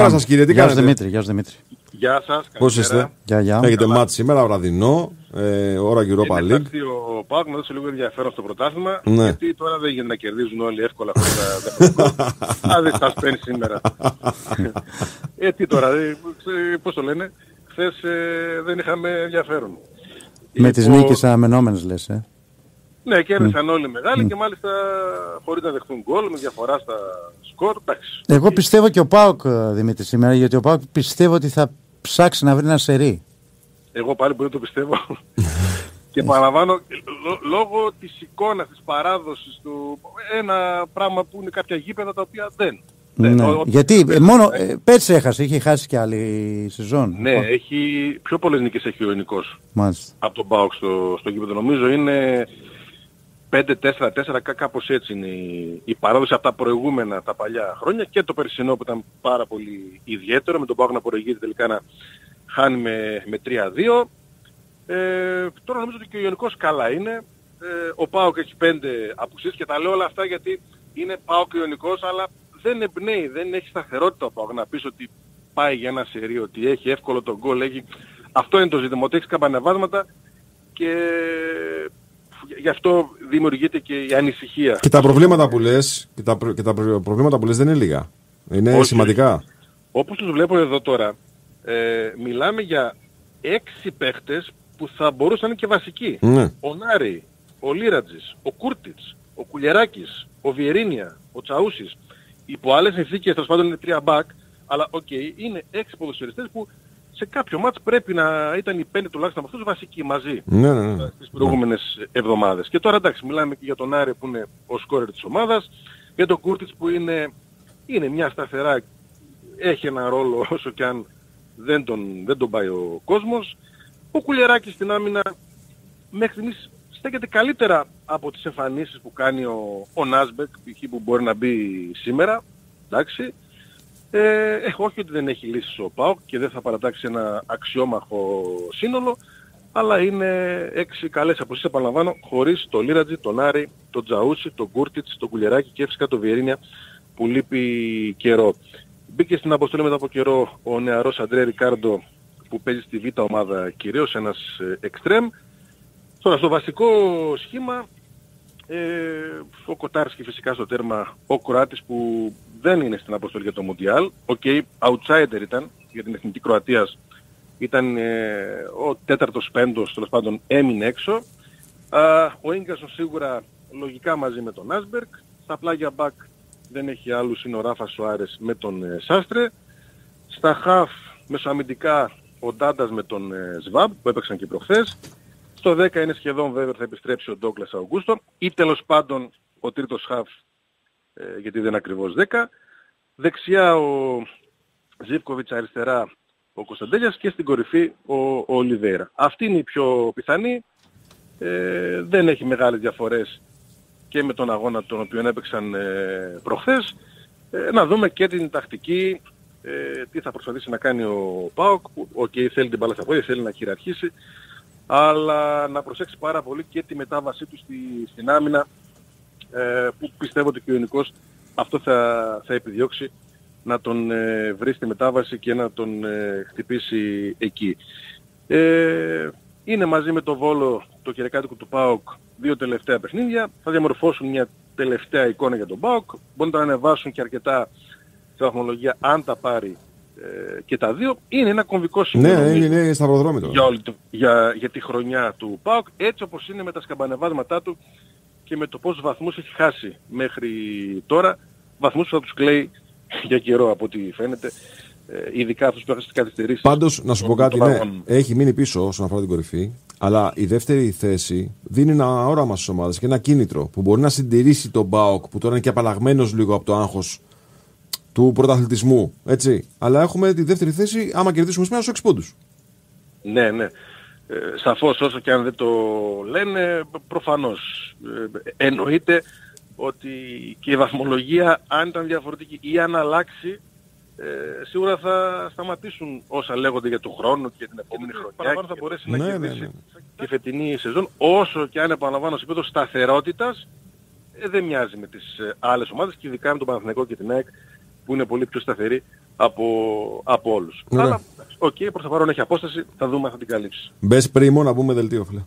Γεια σας κύριε, τι Γεια σας κάνετε. Δημήτρη, γεια σας Δημήτρη. Γεια σας. Πώς καλησπέρα. είστε. Γεια, γεια. Έχετε μάτς σήμερα, βραδινό, ε, ώρα Europa Είναι League. εντάξει ο Πάουκ να δώσει λίγο ενδιαφέρον στο πρωτάθλημα. Ναι. Γιατί τώρα δεν γίνεται να κερδίζουν όλοι εύκολα χωρίς να δεν Να δεις τα σπένει σήμερα. ε, τι τώρα, ε, ξέ- πώς το λένε. Χθες ε, δεν είχαμε ενδιαφέρον. Με τις Λοιπόν, νίκες αναμενόμενες λες, ε. Ναι, κέρδισαν όλοι μεγάλοι και μάλιστα χωρίς να δεχτούν γκολ, με διαφορά στα σκορ. Εντάξει. Εγώ πιστεύω και ο Πάοκ, ε, Δημήτρη, σήμερα, γιατί ο Πάοκ πιστεύω ότι θα ψάξει να βρει ένα σερί. Εγώ πάλι που δεν το πιστεύω. και παραλαμβάνω, λό- λόγω της εικόνας, της παράδοσης του, ένα πράγμα που είναι κάποια γήπεδα τα οποία δεν. δεν. Ναι. Ο- ο- Γιατί ε, μόνο ε, πέρσι έχασε, είχε χάσει και άλλη σεζόν. Ναι, έχει πιο πολλές νίκες έχει ο Ιωνικός Μάλιστα. από τον ΠΑΟΚ στο, στο γήπεδο. Νομίζω είναι 5-4-4, κά- κάπως έτσι είναι η, η παράδοση από τα προηγούμενα, τα παλιά χρόνια και το περσινό που ήταν πάρα πολύ ιδιαίτερο με τον ΠΑΟΚ να προηγείται τελικά να χάνει με, με 3-2. Ε, τώρα νομίζω ότι και ο Ιωνικός καλά είναι. Ε, ο ΠΑΟΚ έχει 5 απουσίες και τα λέω όλα αυτά γιατί είναι ΠΑΟΚ Ιωνικός αλλά δεν εμπνέει, δεν έχει σταθερότητα ο ΠΑΟΚ να πεις ότι πάει για ένα σερί, ότι έχει εύκολο τον γκολ, έχει... Αυτό είναι το ζήτημα, ότι έχεις καμπανεβάσματα και γι' αυτό δημιουργείται και η ανησυχία. Και τα προβλήματα που λες, και τα, προ- και τα προ- προβλήματα που λες δεν είναι λίγα. Είναι Όχι. σημαντικά. Όπως τους βλέπω εδώ τώρα, ε, μιλάμε για έξι παίχτες που θα μπορούσαν να είναι και βασικοί. Ναι. Ο Νάρεϊ, ο Λύρατζης, ο Κούρτιτς, ο Κουλιεράκης, ο Βιεϊρίνια, ο Τσαούσης. Υπό άλλες συνθήκες, τέλος πάντων είναι τρία μπακ, αλλά οκ, είναι έξι ποδοσφαιριστές που σε κάποιο μάτς πρέπει να ήταν οι πέντε τουλάχιστον από αυτούς βασικοί μαζί Ναι, ναι, ναι. τις προηγούμενες εβδομάδες. Και τώρα εντάξει, μιλάμε και για τον Άρη που είναι ο σκόρερ της ομάδας, για τον Κούρτιτς που είναι, είναι μια σταθερά, έχει ένα ρόλο όσο και αν δεν τον, δεν τον πάει ο κόσμος. Ο Κουλιεράκης στην άμυνα μέχρι στιγμής στέκεται καλύτερα από τις εμφανίσεις που κάνει ο, ο Νάσμπεκ, π.χ. που μπορεί να μπει σήμερα. Εντάξει. Ε, ε, όχι ότι δεν έχει λύσει ο ΠΑΟΚ και δεν θα παρατάξει ένα αξιόμαχο σύνολο, αλλά είναι έξι καλές αποσύσεις, επαναλαμβάνω, χωρίς το Λίρατζι, τον Άρη, τον Τζαούσι, τον Κούρτιτς, τον Κουλιεράκη και φυσικά τον Βιερίνια που λείπει καιρό. Μπήκε στην αποστολή μετά από καιρό ο νεαρός Αντρέ Ρικάρντο που παίζει στη β' ομάδα κυρίως, ένας ε, εξτρέμ. Τώρα στο βασικό σχήμα ε, ο Κοτάρσκι φυσικά στο τέρμα, ο Κροάτης που δεν είναι στην αποστολή για το Μουντιάλ. Ok, outsider ήταν για την Εθνική Κροατίας. Ήταν ε, ο τέταρτος πέμπτος, τέλος πάντων έμεινε έξω. Α, ο Ίνγκασον σίγουρα λογικά μαζί με τον Άσμπερκ. Στα πλάγια μπακ δεν έχει άλλους, είναι ο Ράφα Σουάρες με τον ε, Σάστρε. Στα χαφ μεσοαμυντικά ο Νταντάς με τον ε, Σβάμπ που έπαιξαν και προχθές. Στο 10 είναι σχεδόν βέβαιο ότι θα επιστρέψει ο Ντούγκλας Αουγκούστο ή τέλος πάντων ο τρίτος χαφ ε, γιατί δεν είναι ακριβώς 10. Δεξιά ο Ζίβκοβιτς αριστερά ο Κωνσταντέλιας και στην κορυφή ο, ο Ολιβέρα. Αυτή είναι η πιο πιθανή. Ε, δεν έχει μεγάλες διαφορές και με τον αγώνα τον οποίο έπαιξαν ε, προχθές. Ε, να δούμε και την τακτική, ε, τι θα προσπαθήσει να κάνει ο ΠΑΟΚ, που οκ, θέλει την μπάλα στα πόδια, θέλει να κυριαρχήσει, αλλά να προσέξει πάρα πολύ και τη μετάβασή του στη, στην άμυνα, ε, που πιστεύω ότι και ο Ιωνικός αυτό θα, θα επιδιώξει να τον ε, βρει στη μετάβαση και να τον ε, χτυπήσει εκεί. Ε, είναι μαζί με το Βόλο το κυριακάτικο του ΠΑΟΚ δύο τελευταία παιχνίδια. Θα διαμορφώσουν μια τελευταία εικόνα για τον ΠΑΟΚ. Μπορούν να τα ανεβάσουν και αρκετά στη βαθμολογία αν τα πάρει ε, και τα δύο. Είναι ένα κομβικό σημείο Ναι, νομίζω, είναι, είναι σταυροδρόμι τώρα. για, όλη το- για, για τη χρονιά του ΠΑΟΚ έτσι όπως είναι με τα σκαμπανεβάσματά του και με το πόσους βαθμούς έχει χάσει μέχρι τώρα. Βαθμούς που θα τους κλαίει για καιρό από ό,τι φαίνεται. Ε, ειδικά αυτούς που έχουν στις καθυστερήσεις. Πάντως, να σου πω των- κάτι, των ναι, αγώνων. έχει μείνει πίσω όσον αφορά την κορυφή, αλλά η δεύτερη θέση δίνει ένα όραμα στις ομάδες και ένα κίνητρο που μπορεί να συντηρήσει τον ΠΑΟΚ που τώρα είναι και απαλλαγμένος λίγο από το άγχος του πρωταθλητισμού, έτσι. Αλλά έχουμε τη δεύτερη θέση, άμα κερδίσουμε σήμερα, στους 6 πόντους. Ναι, ναι. Ε, σαφώς όσο και αν δεν το λένε, προφανώς ε, εννοείται ότι και η βαθμολογία αν ήταν διαφορετική ή αν αλλάξει ε, σίγουρα θα σταματήσουν όσα λέγονται για τον χρόνο και για την επόμενη χρονιά. Παραπάνω θα μπορέσει να Ναι, ναι, κερδίσει ναι. τη φετινή σεζόν όσο και αν επαναλαμβάνω σε επίπεδο σταθερότητας ε, δεν μοιάζει με τις ε, άλλες ομάδες και ειδικά με τον Παναθηναϊκό και την ΑΕΚ που είναι πολύ πιο σταθεροί από, από όλους. Ωραία. Αλλά, οκ, προς το παρόν έχει απόσταση, θα δούμε αν θα την καλύψει. Μπες πρίμο να πούμε δελτίο, φίλε.